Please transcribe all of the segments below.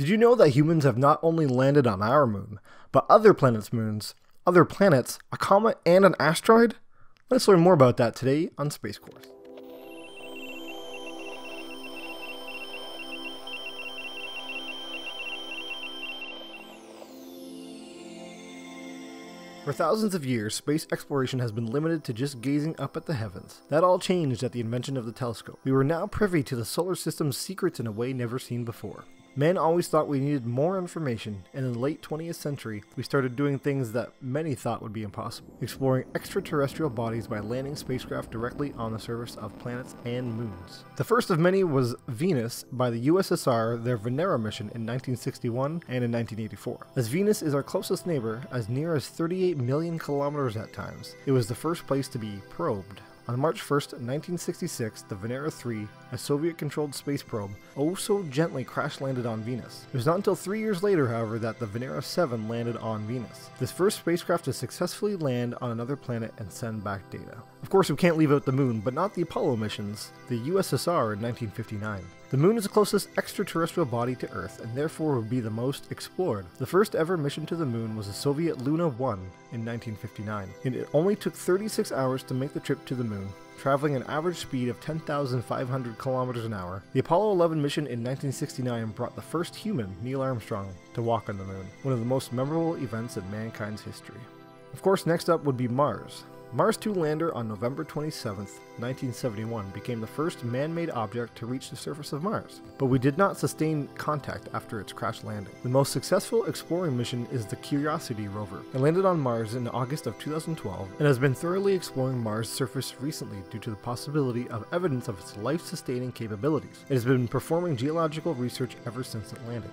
Did you know that humans have not only landed on our moon, but other planets' moons, other planets, a comet, and an asteroid? Let's learn more about that today on Space Course. For thousands of years, space exploration has been limited to just gazing up at the heavens. That all changed at the invention of the telescope. We were now privy to the solar system's secrets in a way never seen before. Men always thought we needed more information, and in the late 20th century, we started doing things that many thought would be impossible exploring extraterrestrial bodies by landing spacecraft directly on the surface of planets and moons. The first of many was Venus by the USSR, their Venera mission in 1961 and in 1984. As Venus is our closest neighbor, as near as 38 million kilometers at times, it was the first place to be probed. On March 1, 1966, the Venera 3, a Soviet controlled space probe, oh so gently crash landed on Venus. It was not until three years later, however, that the Venera 7 landed on Venus. This first spacecraft to successfully land on another planet and send back data. Of course, we can't leave out the moon, but not the Apollo missions, the USSR in 1959. The moon is the closest extraterrestrial body to Earth and therefore would be the most explored. The first ever mission to the moon was the Soviet Luna 1 in 1959, and it only took 36 hours to make the trip to the moon, traveling an average speed of 10,500 kilometers an hour. The Apollo 11 mission in 1969 brought the first human, Neil Armstrong, to walk on the moon, one of the most memorable events in mankind's history. Of course, next up would be Mars. Mars 2 lander on November 27, 1971 became the first man-made object to reach the surface of Mars, but we did not sustain contact after its crash landing. The most successful exploring mission is the Curiosity rover. It landed on Mars in August of 2012 and has been thoroughly exploring Mars' surface recently due to the possibility of evidence of its life-sustaining capabilities. It has been performing geological research ever since it landed.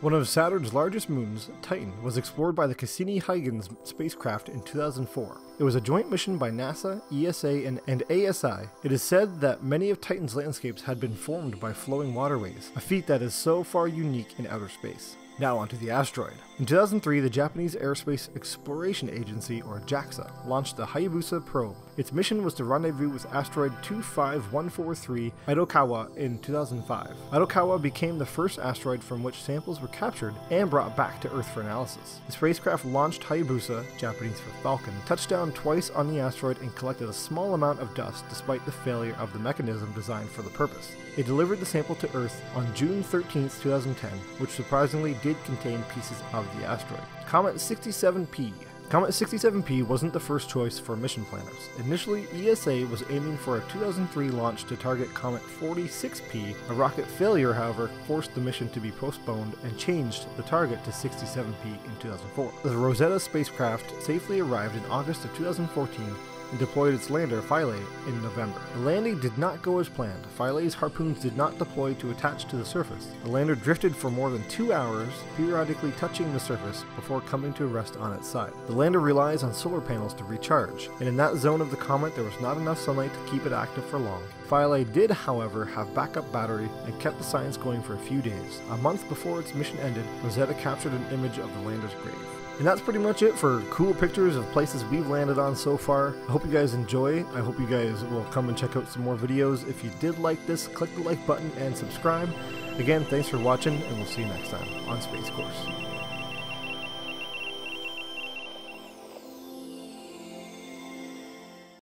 One of Saturn's largest moons, Titan, was explored by the Cassini-Huygens spacecraft in 2004. It was a joint mission by NASA, ESA, and, and, ASI. It is said that many of Titan's landscapes had been formed by flowing waterways, a feat that is so far unique in outer space. Now onto the asteroid. In 2003, the Japanese Aerospace Exploration Agency, or JAXA, launched the Hayabusa probe. Its mission was to rendezvous with asteroid 25143 Itokawa in 2005. Itokawa became the first asteroid from which samples were captured and brought back to Earth for analysis. The spacecraft launched Hayabusa, Japanese for Falcon, touched down twice on the asteroid and collected a small amount of dust despite the failure of the mechanism designed for the purpose. It delivered the sample to Earth on June 13, 2010, which surprisingly did contain pieces of the asteroid. Comet 67P. Comet 67P wasn't the first choice for mission planners. Initially, ESA was aiming for a 2003 launch to target Comet 46P. A rocket failure, however, forced the mission to be postponed and changed the target to 67P in 2004. The Rosetta spacecraft safely arrived in August of 2014 and deployed its lander, Philae, in November. The landing did not go as planned. Philae's harpoons did not deploy to attach to the surface. The lander drifted for more than two hours, periodically touching the surface before coming to rest on its side. The lander relies on solar panels to recharge, and in that zone of the comet there was not enough sunlight to keep it active for long. Philae did, however, have backup battery and kept the science going for a few days. A month before its mission ended, Rosetta captured an image of the lander's grave. And that's pretty much it for cool pictures of places we've landed on so far. I hope you guys enjoy. I hope you guys will come and check out some more videos. If you did like this, click the like button and subscribe. Again, thanks for watching, and we'll see you next time on Space Course.